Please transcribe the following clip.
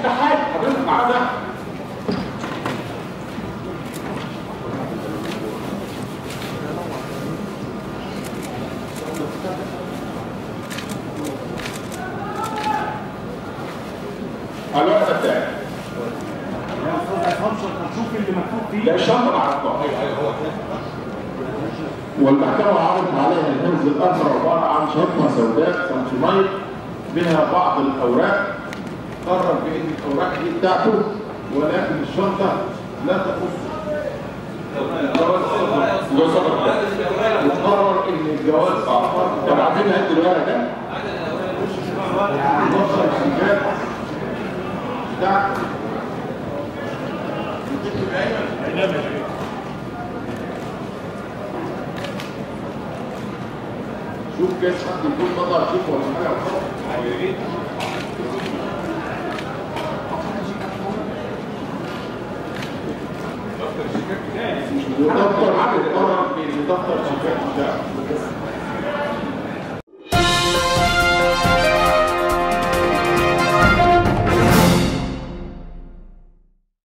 اتحاد حضرتك معاه ده الوقت بتاعي يا أستاذ عصام هتشوف اللي مكتوب فيه لا الشنطه مع الطاقه والمحكمة عرضت عليها الهرز الآخر عبارة عن شنطة سوداء سامسونايت بها بعض الأوراق. قرر بأن الأوراق دي بتاعته ولكن الشنطة لا تخص وقرر إن الجواز طب عايزين نهد الورق ده. نوصل الشيكات بتاع شوف كيف حد يكون بطل شوف ولا حاجة. ودفتر عدد قرر ان دفتر الشيكات بتاعه